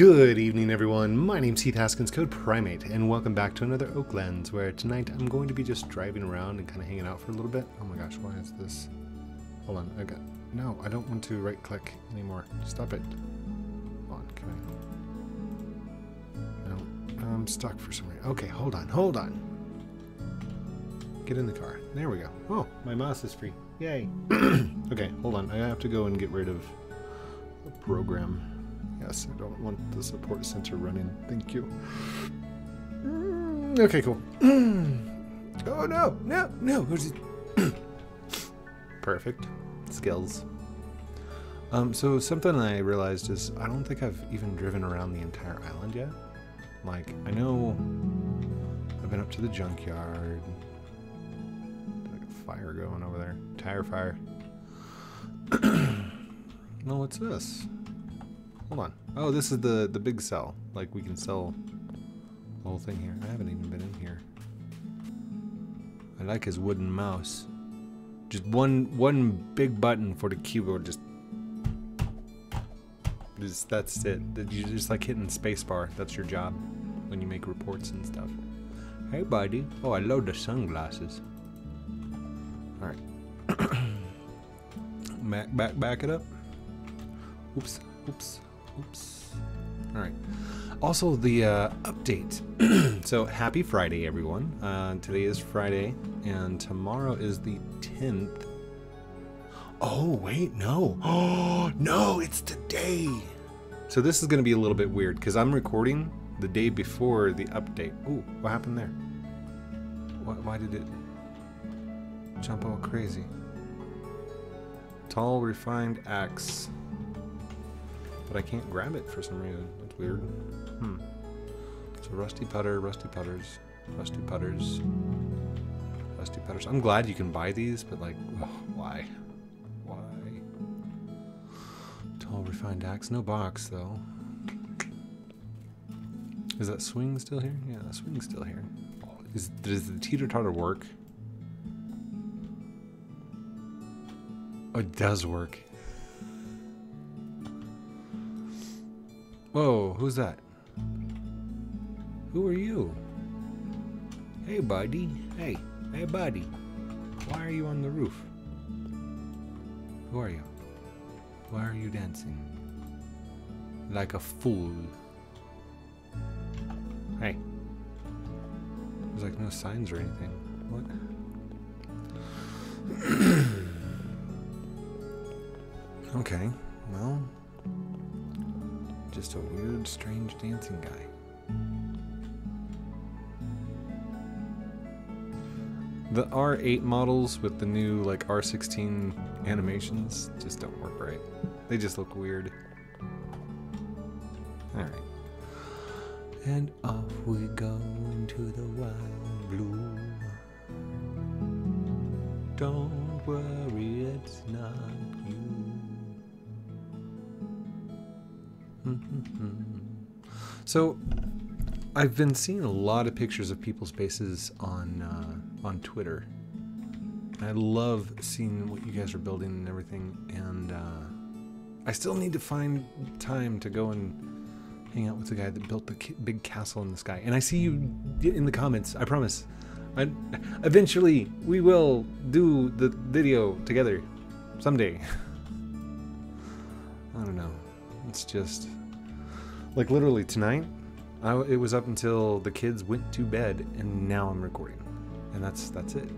Good evening, everyone. My name's Heath Haskins, CodePrime8, and welcome back to another Oaklands, where tonight I'm going to be just driving around and kind of hanging out for a little bit. Oh my gosh, why is this? Hold on, I got. No, I don't want to right click anymore. Stop it. Hold on, can I? No, I'm stuck for some reason. Okay, hold on, hold on. Get in the car. There we go. Oh, my mouse is free. Yay. okay, hold on. I have to go and get rid of the program. Yes, I don't want the support center running. Thank you. Mm, Okay, cool. oh no, no, no. Perfect. Skills. Um, so something I realized is I don't think I've even driven around the entire island yet. Like, I know I've been up to the junkyard. Like a fire going over there. Tire fire. no, what's this? Hold on. Oh, this is the the big cell. Like we can sell the whole thing here. I haven't even been in here. I like his wooden mouse. Just one one big button for the keyboard. Just, just that's it. You just like hitting spacebar. That's your job when you make reports and stuff. Hey, buddy. Oh, I love the sunglasses. All right. back back back it up. Oops. Oops. Oops. All right. Also, the uh, update. so, happy Friday, everyone. Uh, today is Friday, and tomorrow is the 10th. Oh, wait, no. Oh, no, it's today. So, this is going to be a little bit weird because I'm recording the day before the update. Ooh, what happened there? Why, why did it jump all crazy? Tall, refined axe but I can't grab it for some reason. That's weird. Hmm. So rusty putter, rusty putters, rusty putters, rusty putters. I'm glad you can buy these, but like, why? Why? Tall refined axe, no box though. Is that swing still here? Yeah, that swing's still here. Is, does the teeter totter work? Oh, it does work. Whoa, who's that? Who are you? Hey, buddy. Hey, hey, buddy. Why are you on the roof? Who are you? Why are you dancing? Like a fool. Hey. There's like no signs or anything. What? okay, well, just a weird, strange dancing guy. The R8 models with the new like R16 animations just don't work right. They just look weird. Alright. And off we go into the wild blue. Don't worry, it's not So, I've been seeing a lot of pictures of people's faces on uh, on Twitter. I love seeing what you guys are building and everything, and uh, I still need to find time to go and hang out with the guy that built the big castle in the sky. And I see you in the comments. I promise. I, eventually, we will do the video together someday. I don't know. It's just like literally tonight. I, it was up until the kids went to bed, and now I'm recording, and that's that's it,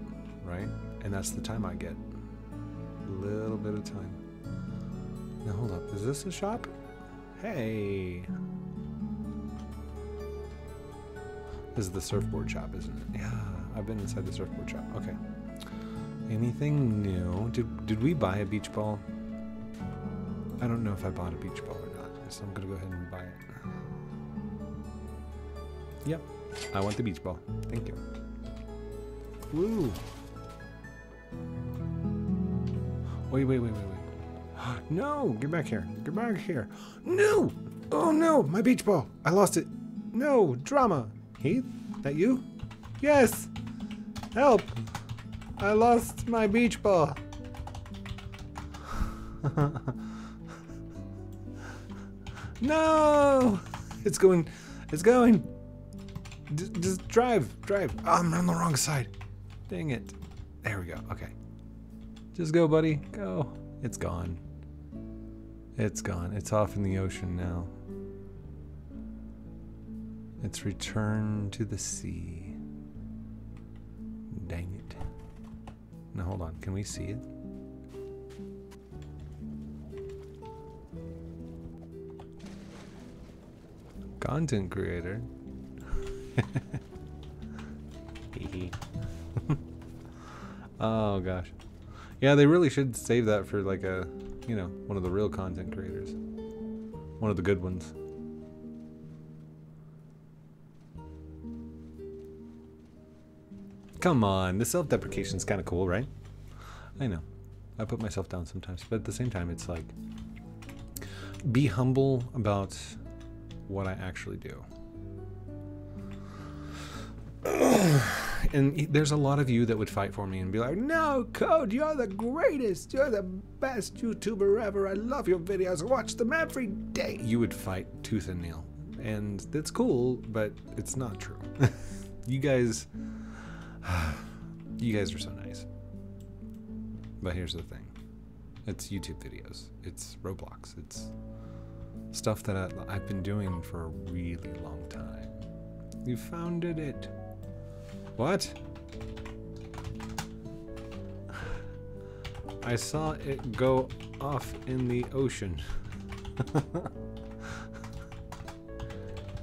right? And that's the time I get. A little bit of time. Now hold up, is this a shop? Hey. This is the surfboard shop, isn't it? Yeah, I've been inside the surfboard shop. Okay. Anything new? Did did we buy a beach ball? I don't know if I bought a beach ball or I'm gonna go ahead and buy it. Yep, I want the beach ball. Thank you. Woo! Wait, wait, wait, wait, wait. No! Get back here. Get back here. No! Oh no! My beach ball! I lost it. No! Drama! Heath? That you? Yes! Help! I lost my beach ball. no! it's going. It's going. D- just drive, drive. Oh, I'm on the wrong side. Dang it. There we go. Okay. Just go, buddy. Go. It's gone. It's gone. It's off in the ocean now. It's returned to the sea. Dang it. Now hold on. Can we see it? Content creator. oh gosh. Yeah, they really should save that for like a, you know, one of the real content creators. One of the good ones. Come on, the self-deprecation is kind of cool, right? I know. I put myself down sometimes, but at the same time, it's like be humble about what I actually do. and there's a lot of you that would fight for me and be like, "No, Code, you're the greatest. You're the best YouTuber ever. I love your videos. I watch them every day." You would fight tooth and nail, and that's cool, but it's not true. you guys, you guys are so nice. But here's the thing: it's YouTube videos. It's Roblox. It's stuff that I, I've been doing for a really long time. You founded it. What? I saw it go off in the ocean.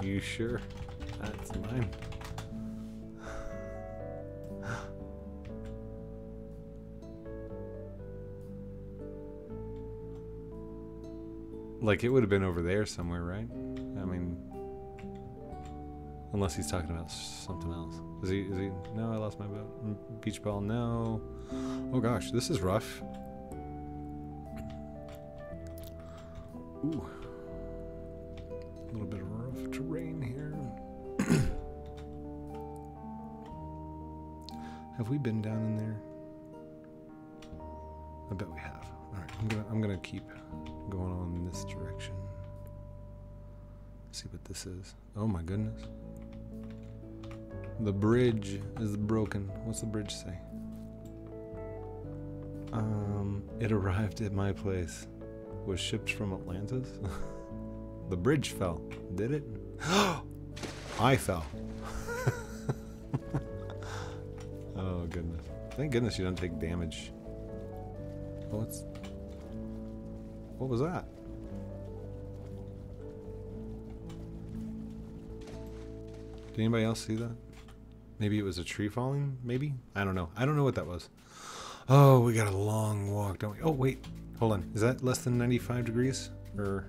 you sure? That's mine. Like it would have been over there somewhere, right? I mean, unless he's talking about something else. Is he? Is he? No, I lost my boat. Mm, beach ball. No. Oh gosh, this is rough. Ooh, a little bit of rough terrain here. have we been down in there? I bet we have. All right, I'm gonna I'm gonna keep going on in this direction. see what this is. Oh my goodness. The bridge is broken. What's the bridge say? Um, it arrived at my place. Was shipped from Atlantis? the bridge fell. Did it? I fell. oh goodness. Thank goodness you don't take damage. What's what was that? Did anybody else see that? Maybe it was a tree falling? Maybe? I don't know. I don't know what that was. Oh, we got a long walk, don't we? Oh, wait. Hold on. Is that less than 95 degrees? Or.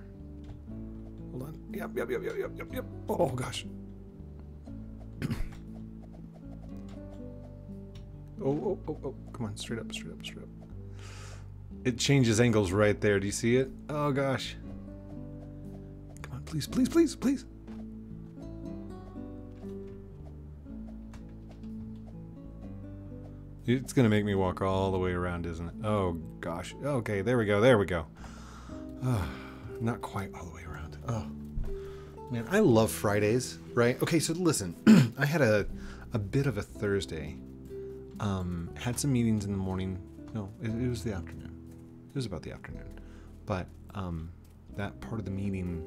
Hold on. Yep, yep, yep, yep, yep, yep, yep. Oh, gosh. oh, oh, oh, oh. Come on. Straight up, straight up, straight up. It changes angles right there. Do you see it? Oh gosh. Come on, please, please, please, please. It's gonna make me walk all the way around, isn't it? Oh gosh. Okay, there we go. There we go. Oh, not quite all the way around. Oh man, I love Fridays. Right? Okay, so listen. I had a a bit of a Thursday. Um, had some meetings in the morning. No, it, it was the afternoon it was about the afternoon. But um, that part of the meeting,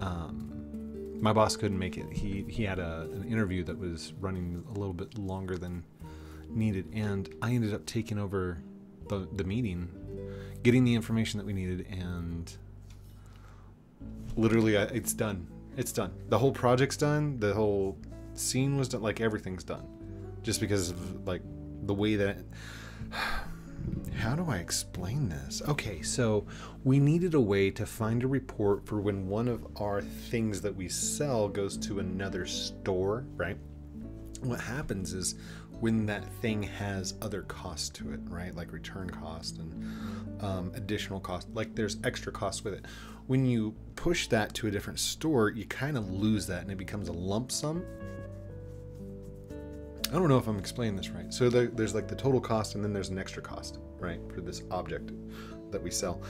um, my boss couldn't make it. He he had a, an interview that was running a little bit longer than needed, and I ended up taking over the the meeting, getting the information that we needed, and literally, I, it's done. It's done. The whole project's done. The whole scene was done. Like everything's done, just because of like the way that how do I explain this? Okay, so we needed a way to find a report for when one of our things that we sell goes to another store, right? What happens is when that thing has other costs to it, right? Like return cost and um, additional cost, like there's extra cost with it. When you push that to a different store, you kind of lose that and it becomes a lump sum I don't know if I'm explaining this right. So there, there's like the total cost, and then there's an extra cost, right, for this object that we sell.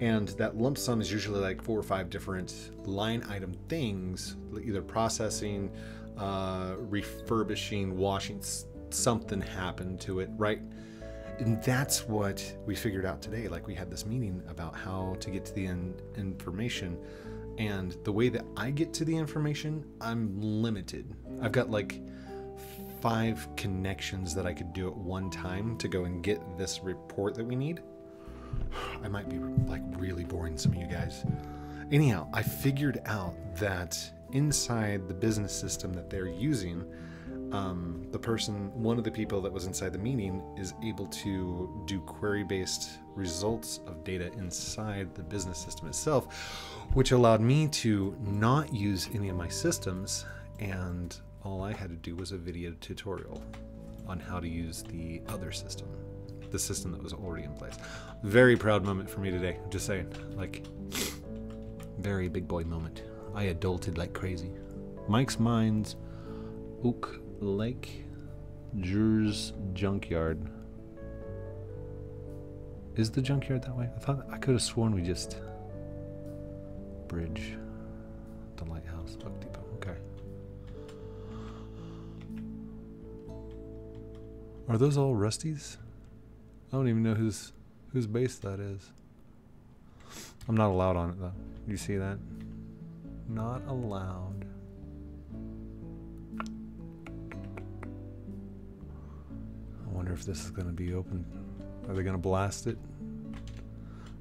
And that lump sum is usually like four or five different line item things, either processing, uh, refurbishing, washing, something happened to it, right? And that's what we figured out today. Like we had this meeting about how to get to the in- information. And the way that I get to the information, I'm limited. I've got like five connections that I could do at one time to go and get this report that we need. I might be like really boring some of you guys. Anyhow, I figured out that inside the business system that they're using, um, the person, one of the people that was inside the meeting, is able to do query based results of data inside the business system itself, which allowed me to not use any of my systems. And all I had to do was a video tutorial on how to use the other system the system that was already in place. Very proud moment for me today. Just saying, like, very big boy moment. I adulted like crazy. Mike's Mines, Oak Lake, Jers Junkyard. Is the junkyard that way? I thought I could have sworn we just bridge the lighthouse, Okay. Are those all Rusties? I don't even know whose whose base that is. I'm not allowed on it though. You see that? Not allowed. I wonder if this is going to be open. Are they going to blast it?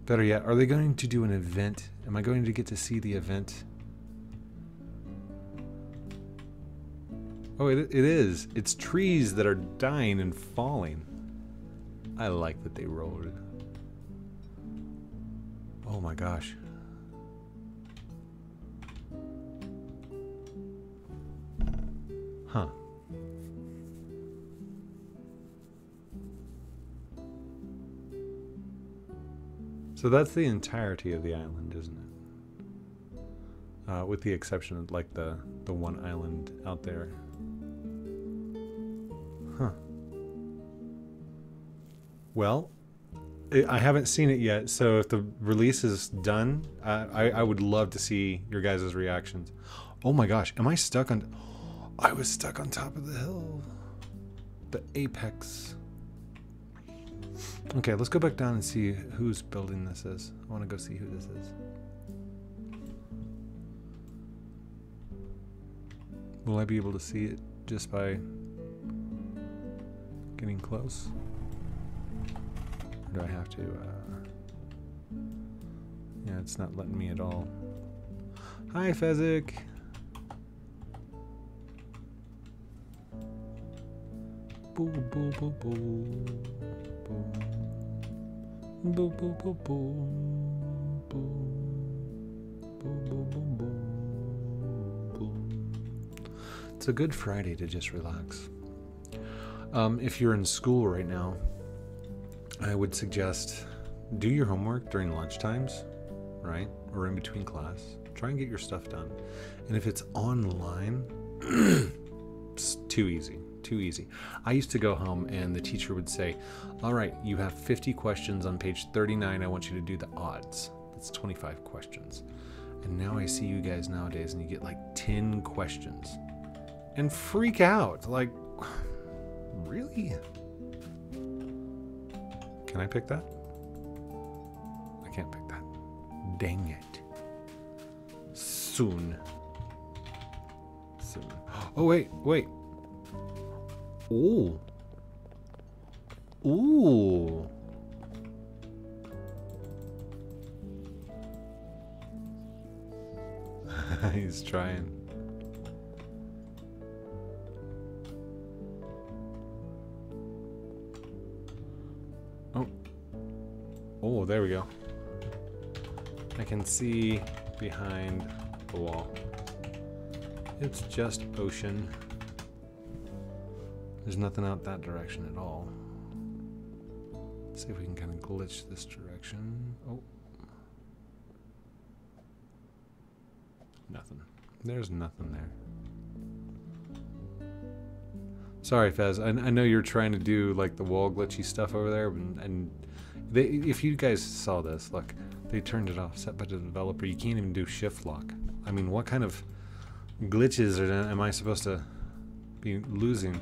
Better yet, are they going to do an event? Am I going to get to see the event? Oh, it, it is. It's trees that are dying and falling. I like that they rolled it. Oh my gosh. Huh. So that's the entirety of the island, isn't it? Uh, with the exception of like the the one island out there. Well, I haven't seen it yet, so if the release is done, I, I would love to see your guys' reactions. Oh my gosh, am I stuck on... I was stuck on top of the hill. The apex. Okay, let's go back down and see whose building this is. I want to go see who this is. Will I be able to see it just by getting close? Do I have to? Uh... Yeah, it's not letting me at all. Hi, Fezzik! Boo, boo, boo, boo. boom boom boom boom boom boom boom boom boom. It's a good Friday to just relax. Um, if you're in school right now, I would suggest do your homework during lunch times, right? Or in between class. Try and get your stuff done. And if it's online, it's too easy. Too easy. I used to go home and the teacher would say, All right, you have 50 questions on page 39. I want you to do the odds. That's 25 questions. And now I see you guys nowadays and you get like 10 questions and freak out. Like, really? Can I pick that? I can't pick that. Dang it. Soon. Soon. Oh, wait, wait. Ooh. Ooh. He's trying. Oh, there we go. I can see behind the wall. It's just ocean. There's nothing out that direction at all. Let's see if we can kind of glitch this direction. Oh. Nothing. There's nothing there. Sorry, Fez. I, I know you're trying to do like the wall glitchy stuff over there, and, and They, if you guys saw this, look, they turned it off. Set by the developer. You can't even do shift lock. I mean, what kind of glitches are, am I supposed to be losing?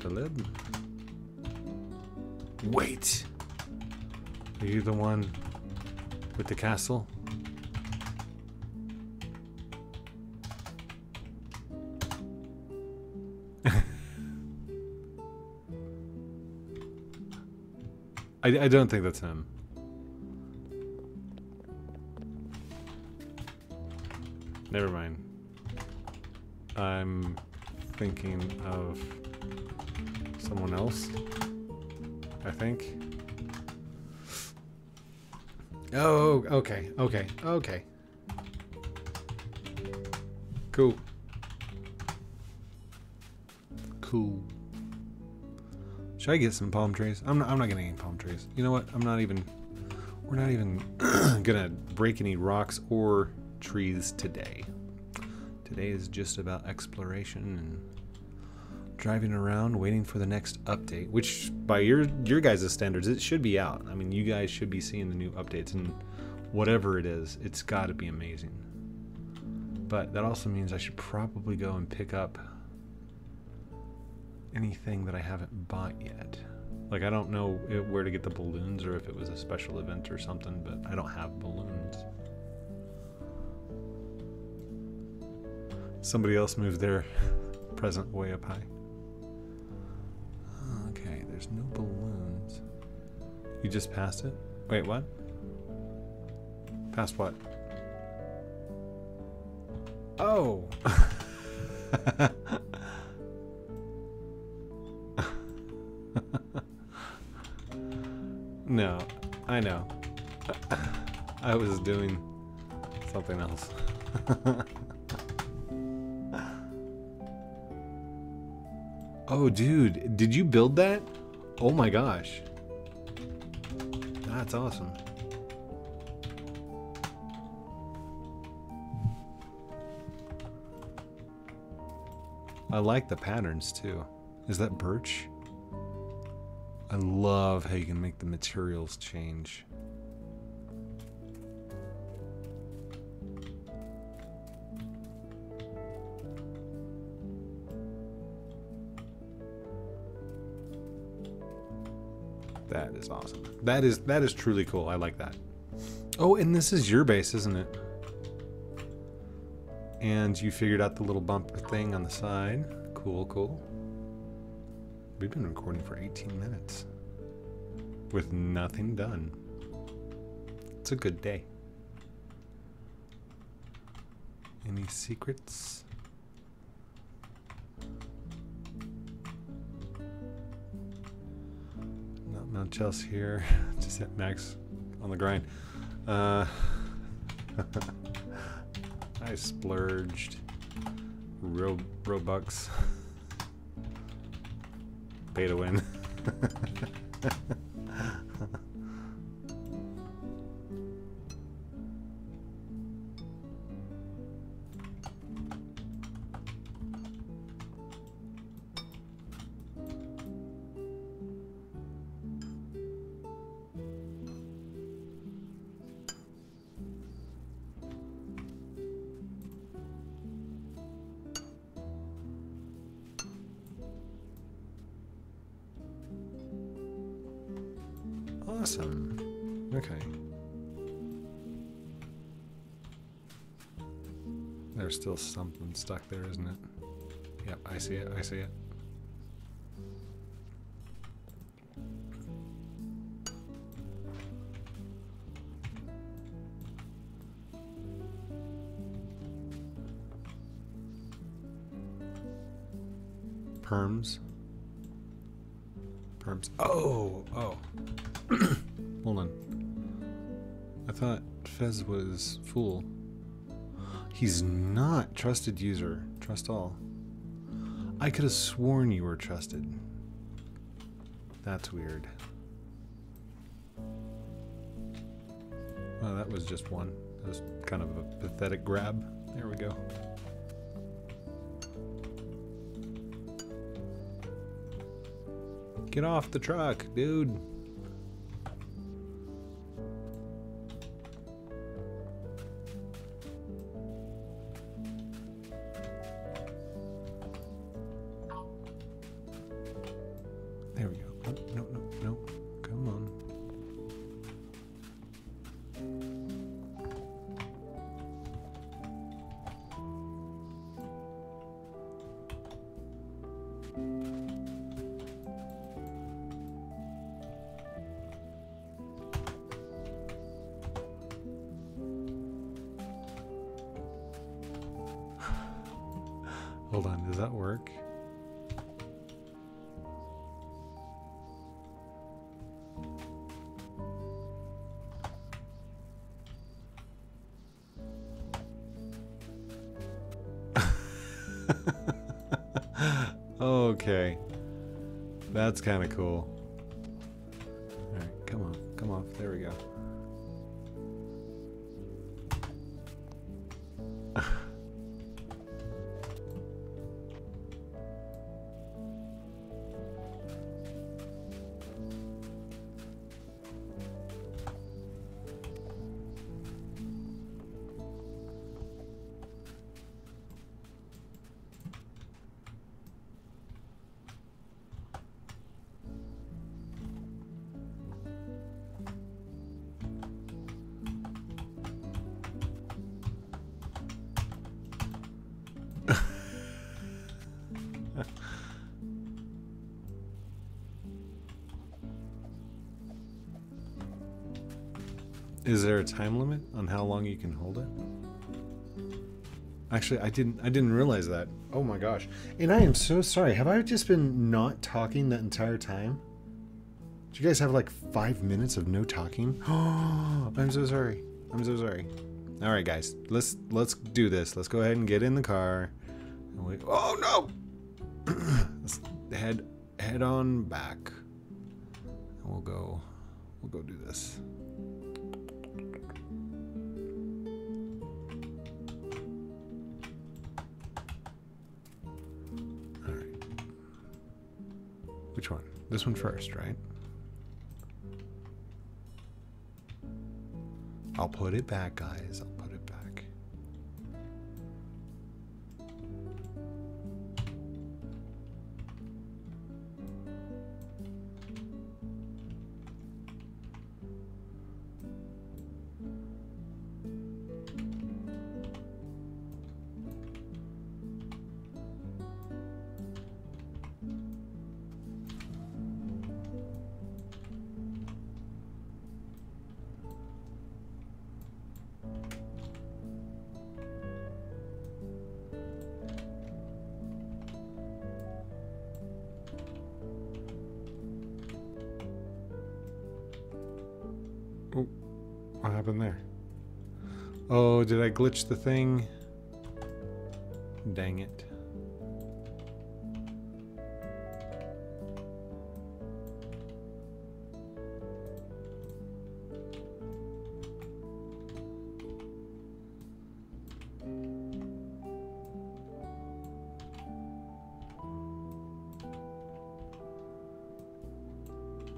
The lid. Wait. Are you the one with the castle? I, I don't think that's him. Never mind. I'm thinking of someone else. I think. Oh, okay, okay, okay. Cool. Cool. Should I get some palm trees? I'm not, I'm not getting any palm trees. You know what? I'm not even... We're not even gonna break any rocks or trees today. Today is just about exploration and driving around waiting for the next update, which by your your guys' standards, it should be out. I mean, you guys should be seeing the new updates and whatever it is, it's got to be amazing. But that also means I should probably go and pick up anything that I haven't bought yet. Like, I don't know where to get the balloons or if it was a special event or something, but I don't have balloons. Somebody else moved their present way up high. Ah, okay, there's no balloons. You just passed it? Wait, what? Past what? Oh! I know. I was doing something else. oh, dude, did you build that? Oh my gosh. That's awesome. I like the patterns too. Is that birch? I love how you can make the materials change. That is awesome. That is that is truly cool. I like that. Oh, and this is your base, isn't it? And you figured out the little bumper thing on the side. Cool, cool. We've been recording for 18 minutes with nothing done. It's a good day. Any secrets? Not much else here. Just hit max on the grind. Uh, I splurged. Ro Robux. Beta win. Okay. There's still something stuck there, isn't it? Yep, I see it, I see it. Perms. Perms. Oh, oh. Hold on. I thought Fez was full. He's not trusted user. Trust all. I could have sworn you were trusted. That's weird. Well, that was just one. That was kind of a pathetic grab. There we go. Get off the truck, dude. Hold on, does that work? okay. That's kind of cool. Alright, come on, come off. There we go. Is there a time limit on how long you can hold it? Actually, I didn't I didn't realize that. Oh my gosh. And I am so sorry. Have I just been not talking that entire time? Do you guys have like 5 minutes of no talking? Oh, I'm so sorry. I'm so sorry. All right, guys. Let's let's do this. Let's go ahead and get in the car. We, oh no. let's head head on back. And we'll go we'll go do this. Which one? This one first, right? I'll put it back, guys. I'll glitch the thing? Dang it.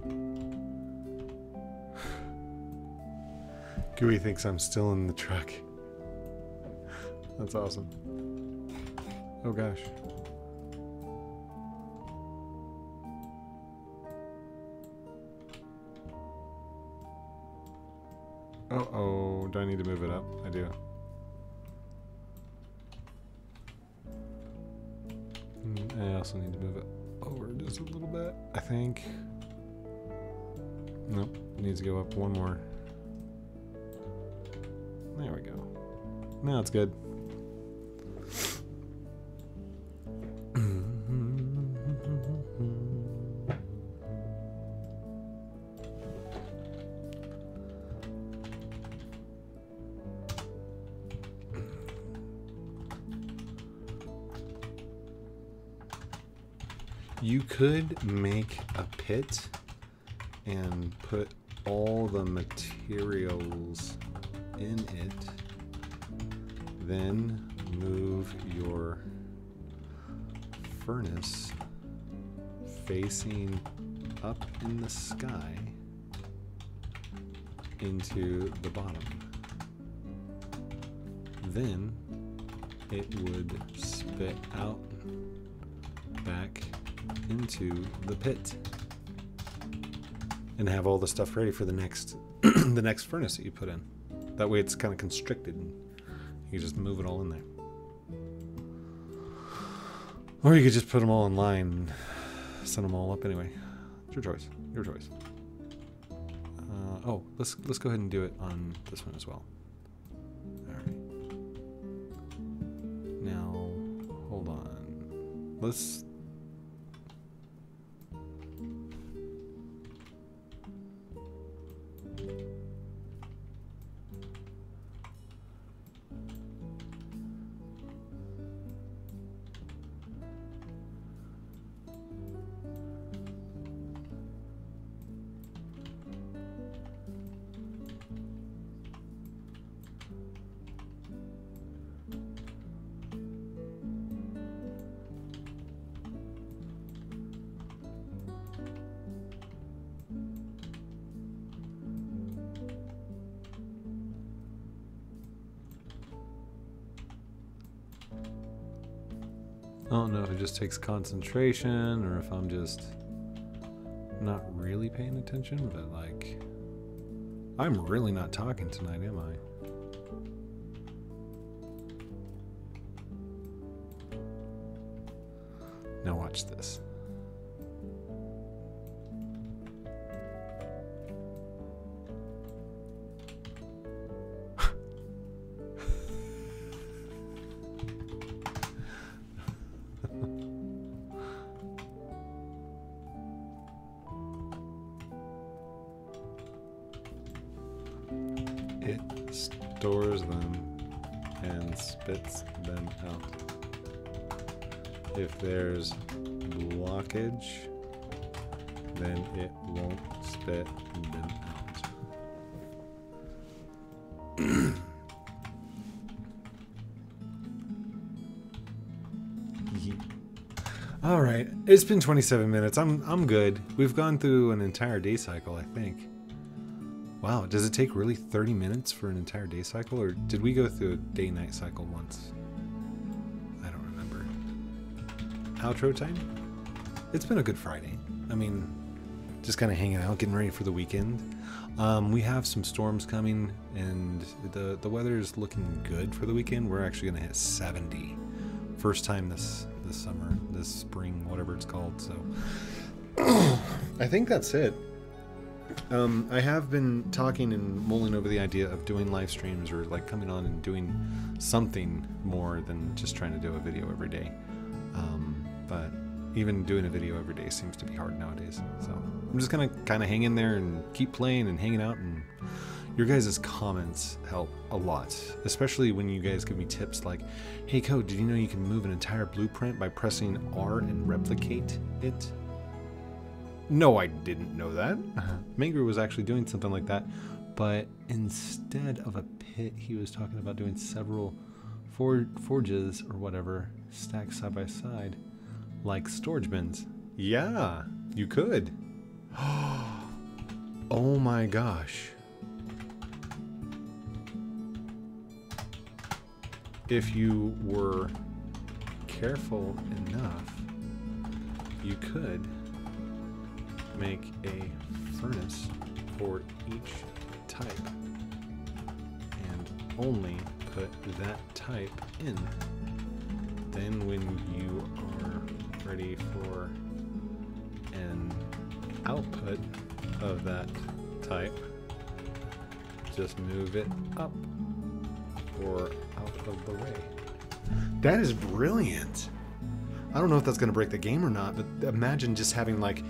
Gooey thinks I'm still in the truck. That's awesome. Oh gosh. Uh oh, do I need to move it up? I do. Mm, I also need to move it over just a little bit, I think. Nope, needs to go up one more. There we go. Now it's good. Make a pit and put all the materials in it, then move your furnace facing up in the sky into the bottom. Then it would spit out back into the pit and have all the stuff ready for the next the next furnace that you put in. That way it's kind of constricted. And you just move it all in there. Or you could just put them all in line and send them all up anyway. It's your choice. Your choice. Uh, oh, let's let's go ahead and do it on this one as well. All right. Now, hold on. let's I don't know if it just takes concentration or if I'm just not really paying attention, but like, I'm really not talking tonight, am I? Now watch this. All right, it's been 27 minutes. I'm I'm good. We've gone through an entire day cycle, I think. Wow, does it take really 30 minutes for an entire day cycle, or did we go through a day-night cycle once? I don't remember. Outro time? It's been a good Friday. I mean, just kind of hanging out, getting ready for the weekend. Um, we have some storms coming, and the the weather is looking good for the weekend. We're actually going to hit 70, first time this this summer, this spring, whatever it's called. So, I think that's it. Um, I have been talking and mulling over the idea of doing live streams or like coming on and doing something more than just trying to do a video every day. Um, but even doing a video every day seems to be hard nowadays. So I'm just gonna kind of hang in there and keep playing and hanging out. And your guys' comments help a lot, especially when you guys give me tips like, "Hey, Code, did you know you can move an entire blueprint by pressing R and replicate it?" No, I didn't know that. Uh-huh. Mangru was actually doing something like that, but instead of a pit, he was talking about doing several for- forges or whatever stacked side by side, like storage bins. Yeah, you could. oh my gosh. If you were careful enough, you could make a furnace for each type and only put that type in. Then when you are ready for an output of that type, just move it up or out of the way. That is brilliant. I don't know if that's going to break the game or not, but imagine just having like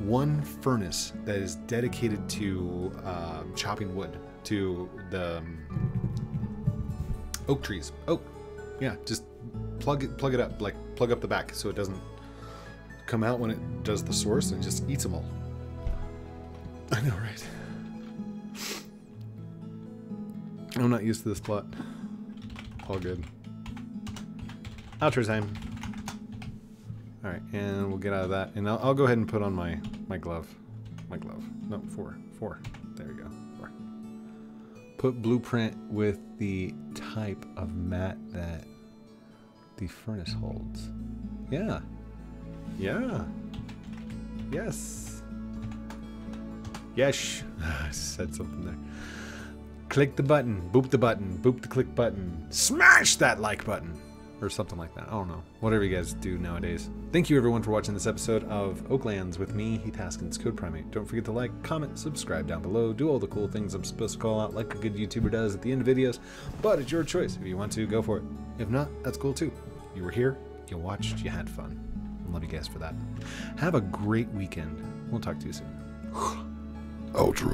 one furnace that is dedicated to uh, chopping wood, to the um, oak trees. Oak, yeah, just plug it, plug it up, like plug up the back so it doesn't come out when it does the source and just eats them all. I know, right? I'm not used to this plot. All good. Outro time. All right, and we'll get out of that, and I'll, I'll go ahead and put on my my glove, my glove. No, four, four. There you go. Four. Put blueprint with the type of mat that the furnace holds. Yeah. Yeah. Yes. Yes. I said something there. Click the button, boop the button, boop the click button, smash that like button or something like that. I don't know. Whatever you guys do nowadays. Thank you everyone for watching this episode of Oaklands with me, Heath Haskins, CodePrime8. Don't forget to like, comment, subscribe down below, do all the cool things I'm supposed to call out like a good YouTuber does at the end of videos, but it's your choice. If you want to, go for it. If not, that's cool too. You were here, you watched, you had fun. Love you guys for that. Have a great weekend. We'll talk to you soon. Outro.